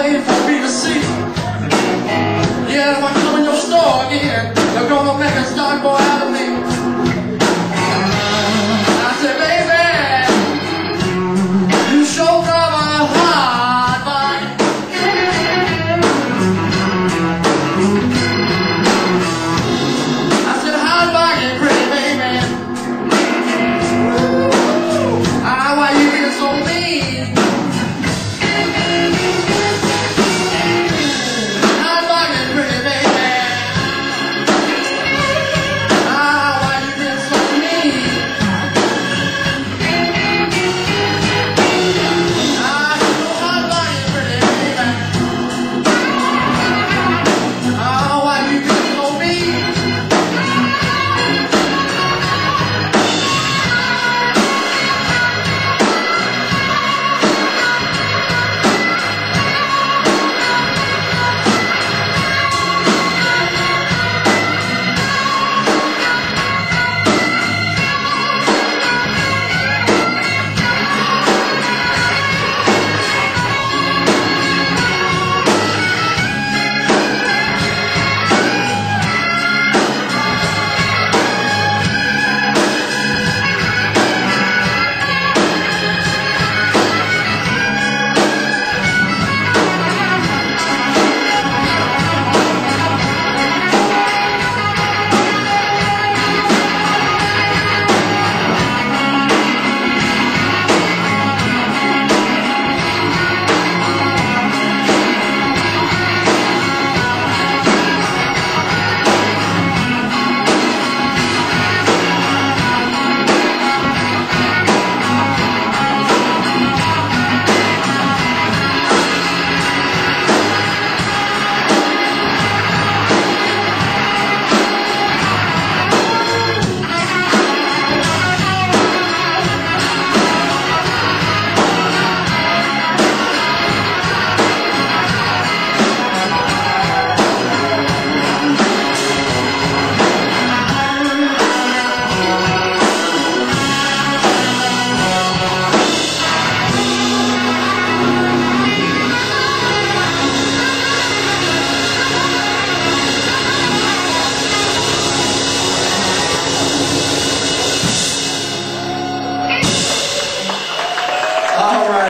waiting for me to see. Yeah, if I come in your store again, they're gonna make a star boy out of me.